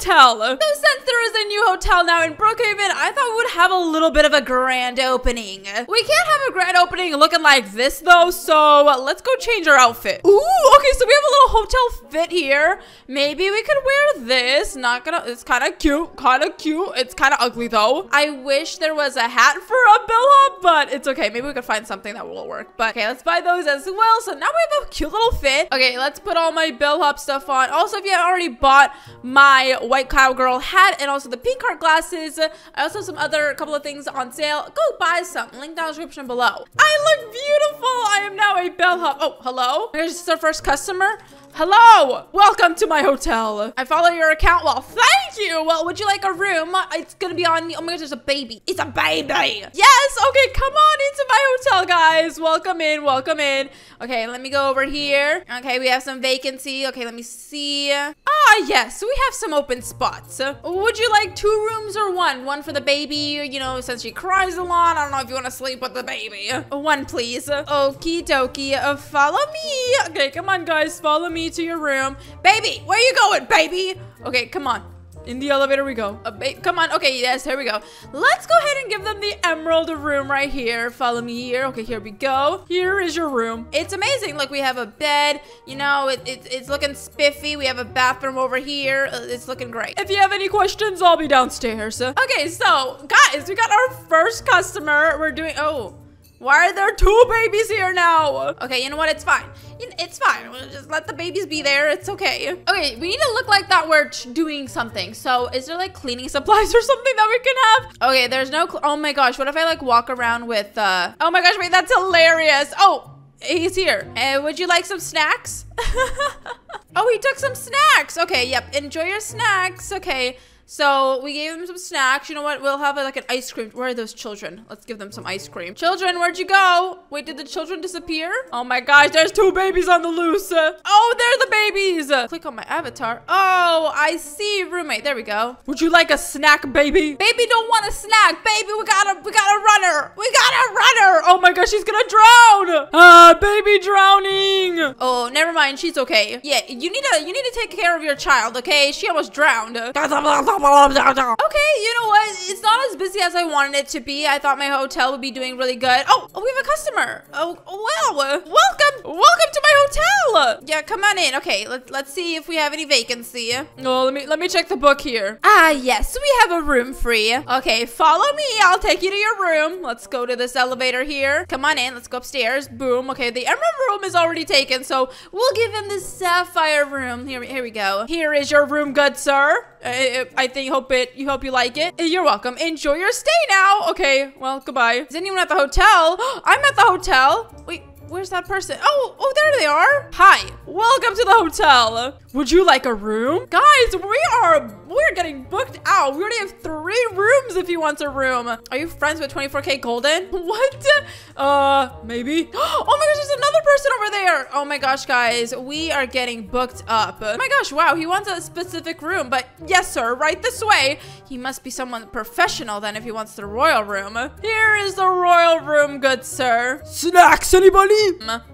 hotel. So a new hotel now in Brookhaven, I thought we would have a little bit of a grand opening. We can't have a grand opening looking like this though, so let's go change our outfit. Ooh, okay, so we have a little hotel fit here. Maybe we could wear this. Not gonna, it's kind of cute, kind of cute. It's kind of ugly though. I wish there was a hat for a bellhop, but it's okay. Maybe we could find something that will work. But okay, let's buy those as well. So now we have a cute little fit. Okay, let's put all my bellhop stuff on. Also, if you already bought my white cowgirl hat and also the pink heart glasses, I also have some other couple of things on sale. Go buy some. Link down the description below. I look beautiful. I am now a bellhop. Oh, hello? Here's our first customer. Hello! Welcome to my hotel. I follow your account. Well, thank you. Well, would you like a room? It's gonna be on me. Oh my gosh, there's a baby. It's a baby. Yes, okay, come on into my hotel, guys. Welcome in, welcome in. Okay, let me go over here. Okay, we have some vacancy. Okay, let me see. Ah, yes, we have some open spots. Would you like two rooms or one? One for the baby, you know, since she cries a lot. I don't know if you want to sleep with the baby. One, please. Okie dokie. Uh, follow me. Okay, come on, guys. Follow me to your room. Baby, where you going, baby? Okay, come on. In the elevator we go. Uh, come on. Okay, yes, here we go. Let's go ahead and give them the emerald room right here. Follow me here. Okay, here we go. Here is your room. It's amazing. Look, we have a bed. You know, it, it, it's looking spiffy. We have a bathroom over here. Uh, it's looking great. If you have any questions, I'll be downstairs. Okay, so, guys, we got our first customer. We're doing... Oh, why are there two babies here now? Okay, you know what? It's fine. It's fine. We'll just let the babies be there. It's okay. Okay, we need to look like that we're doing something. So is there like cleaning supplies or something that we can have? Okay, there's no, oh my gosh. What if I like walk around with, uh, oh my gosh, wait, that's hilarious. Oh, he's here. Uh, would you like some snacks? oh, he took some snacks. Okay, yep. Enjoy your snacks. Okay. So we gave them some snacks. You know what? We'll have like an ice cream. Where are those children? Let's give them some ice cream. Children, where'd you go? Wait, did the children disappear? Oh my gosh, there's two babies on the loose. Oh, they're the babies. Click on my avatar. Oh, I see roommate. There we go. Would you like a snack, baby? Baby don't want a snack. Baby, we got a we got a runner. We got a runner. Oh my gosh, she's gonna drown. Ah, baby drowning. Oh, never mind. She's okay. Yeah, you need to you need to take care of your child, okay? She almost drowned. Okay, you know what? It's not as busy as I wanted it to be. I thought my hotel would be doing really good. Oh, oh we have a customer. Oh, well, welcome. Welcome to my hotel. Yeah, come on in. Okay, let, let's see if we have any vacancy. Oh, let me let me check the book here. Ah, yes, we have a room free. Okay, follow me. I'll take you to your room. Let's go to this elevator here. Come on in. Let's go upstairs. Boom. Okay, the emerald room is already taken, so we'll give him the sapphire room. Here, here we go. Here is your room, good sir. I, I think hope it you hope you like it. You're welcome. Enjoy your stay now. Okay, well, goodbye. Is anyone at the hotel? I'm at the hotel. Wait, Where's that person? Oh, oh, there they are. Hi, welcome to the hotel. Would you like a room? Guys, we are, we're getting booked out. We already have three rooms if you want a room. Are you friends with 24kGoldn? What? Uh, maybe. Oh my gosh, there's another person over there. Oh my gosh, guys, we are getting booked up. Oh my gosh, wow, he wants a specific room, but yes, sir, right this way. He must be someone professional then if he wants the royal room. Here is the royal room, good sir. Snacks, anybody?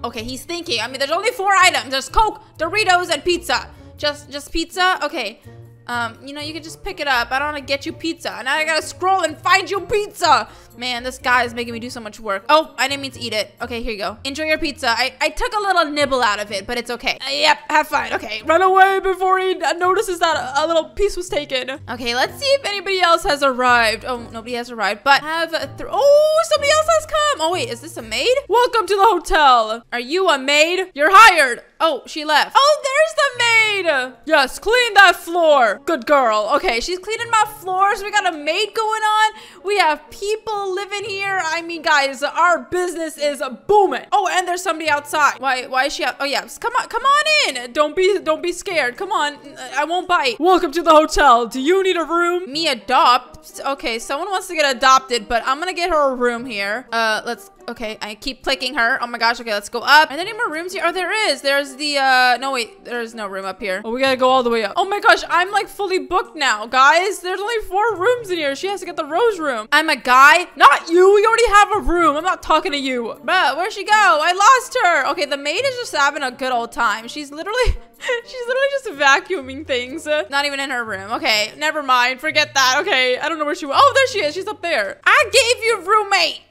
Okay, he's thinking. I mean, there's only four items. There's Coke, Doritos, and pizza. Just, just pizza? Okay. Um, you know, you can just pick it up. I don't want to get you pizza. Now I gotta scroll and find you pizza. Man, this guy is making me do so much work. Oh, I didn't mean to eat it. Okay, here you go. Enjoy your pizza. I, I took a little nibble out of it, but it's okay. Uh, yep, have fun. Okay, run away before he notices that a, a, little piece was taken. Okay, let's see if anybody else has arrived. Oh, nobody has arrived, but have Oh, somebody else has come. Oh, wait, is this a maid? Welcome to the hotel. Are you a maid? You're hired. Oh, she left. Oh, there's the maid. Yes, clean that floor. Good girl. Okay, she's cleaning my floors. We got a maid going on. We have people living here. I mean, guys, our business is booming. Oh, and there's somebody outside. Why? Why is she out? Oh, yeah. Come on, come on in. Don't be, don't be scared. Come on. I won't bite. Welcome to the hotel. Do you need a room? Me adopt? Okay, someone wants to get adopted, but I'm gonna get her a room here. Uh, let's Okay, I keep clicking her. Oh my gosh, okay, let's go up. Are there any more rooms here? Oh, there is. There's the, uh, no, wait, there's no room up here. Oh, we gotta go all the way up. Oh my gosh, I'm like fully booked now, guys. There's only four rooms in here. She has to get the rose room. I'm a guy, not you. We already have a room. I'm not talking to you. Bruh, where'd she go? I lost her. Okay, the maid is just having a good old time. She's literally... She's literally just vacuuming things. Uh, not even in her room. Okay, never mind. Forget that. Okay, I don't know where she went. Oh, there she is. She's up there. I gave you roommate.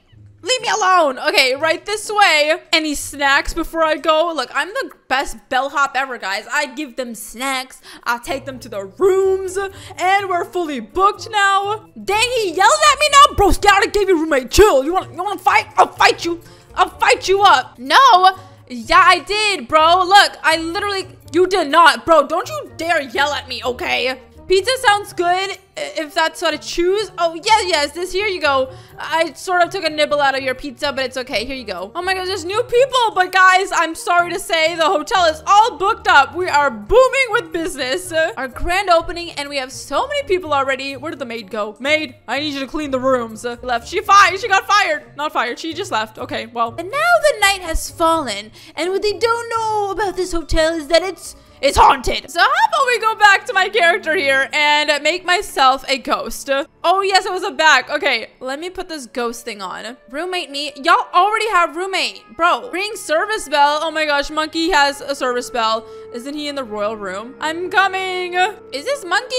Leave me alone. Okay, right this way. Any snacks before I go? Look, I'm the best bellhop ever, guys. I give them snacks. I take them to the rooms. And we're fully booked now. Dang, he yells at me now? Bro, Scout, I gave you roommate. Chill. You want, you want to fight? I'll fight you. I'll fight you up. No. Yeah, I did, bro. Look, I literally... You did not. Bro, don't you dare yell at me, okay? Pizza sounds good if that's what I choose. Oh, yeah, yes, this here you go. I sort of took a nibble out of your pizza, but it's okay. Here you go. Oh my gosh, there's new people. But guys, I'm sorry to say the hotel is all booked up. We are booming with business. Our grand opening, and we have so many people already. Where did the maid go? Maid, I need you to clean the rooms. left. She fired. She got fired. Not fired. She just left. Okay, well. And now the night has fallen. And what they don't know about this hotel is that it's it's haunted. So how about we go back to my character here and make myself a ghost? Oh, yes, it was a back. Okay, let me put this ghost thing on. Roommate me. Y'all already have roommate. Bro, ring service bell. Oh my gosh, Monkey has a service bell. Isn't he in the royal room? I'm coming. Is this Monkey?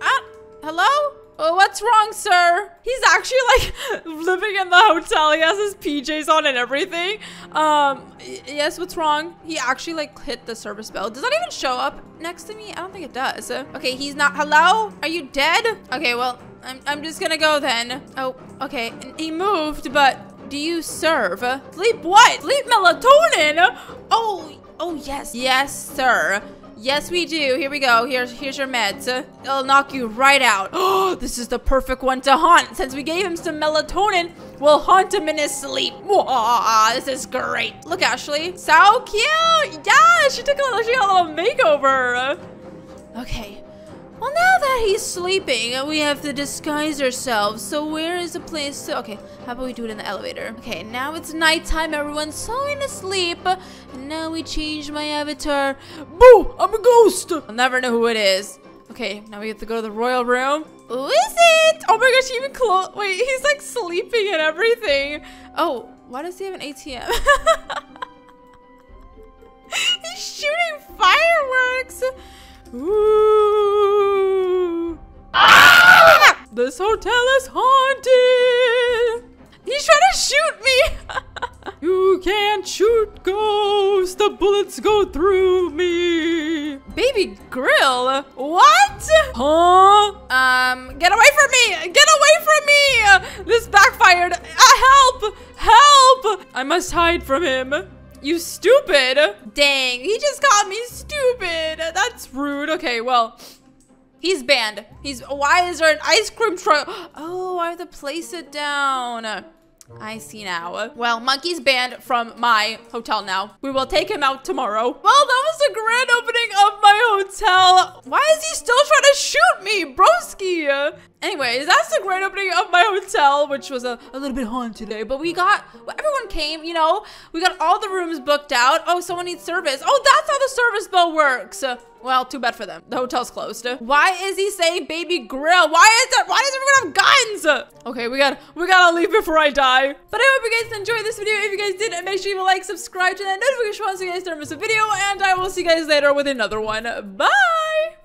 Ah, hello? Oh, what's wrong, sir? He's actually like living in the hotel. He has his PJs on and everything. Um, yes, what's wrong? He actually like hit the service bell. Does that even show up next to me? I don't think it does. Okay, he's not. Hello? Are you dead? Okay, well, I'm, I'm just gonna go then. Oh, okay. He moved, but do you serve? Sleep what? Sleep melatonin? Oh, oh yes. Yes, sir. Yes, we do. Here we go. Here's here's your meds. It'll knock you right out. Oh, this is the perfect one to haunt. Since we gave him some melatonin, we'll haunt him in his sleep. Whoa, this is great. Look, Ashley. So cute. Yeah, she took a, she got a little makeover. Okay. Well, now that he's sleeping, uh, we have to disguise ourselves. So where is the place to... Okay, how about we do it in the elevator? Okay, now it's nighttime. Everyone's sound asleep. And now we change my avatar. Boo! I'm a ghost! I'll never know who it is. Okay, now we have to go to the royal room. Who is it? Oh my gosh, he even close. Wait, he's like sleeping and everything. Oh, why does he have an ATM? he's shooting fireworks. Ooh. Ah! This hotel is haunted. He's trying to shoot me. you can't shoot ghosts. The bullets go through me. Baby grill? What? Huh? Um, get away from me. Get away from me. This backfired. Uh, help. Help. I must hide from him. You stupid. Dang, he just called me stupid. That's rude. Okay, well, he's banned. He's, why is there an ice cream truck? Oh, I have to place it down. I see now. Well, Monkey's banned from my hotel now. We will take him out tomorrow. Well, that was the grand opening of my hotel. Why is he still trying to shoot me, broski? Anyways, that's the grand opening of my hotel, which was a, a little bit haunted today. But we got, well, everyone came, you know, we got all the rooms booked out. Oh, someone needs service. Oh, that's how the service bell works. Well, too bad for them. The hotel's closed. Why is he saying baby grill? Why is that? Why does everyone have guns? Okay, we got we gotta leave before I die. But I hope you guys enjoyed this video. If you guys did, make sure you like, subscribe to that notification so you guys don't miss a video. And I will see you guys later with another one. Bye!